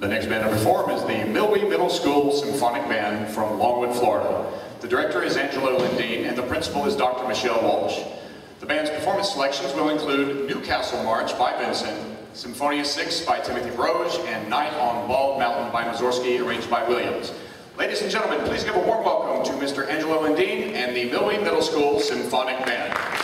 The next band to perform is the Milwee Middle School Symphonic Band from Longwood, Florida. The director is Angelo Lindeen and the principal is Dr. Michelle Walsh. The band's performance selections will include Newcastle March by Vincent, Sinfonia 6 by Timothy Broege, and Night on Bald Mountain by Mussorgsky, arranged by Williams. Ladies and gentlemen, please give a warm welcome to Mr. Angelo Lindeen and the Milwee Middle School Symphonic Band.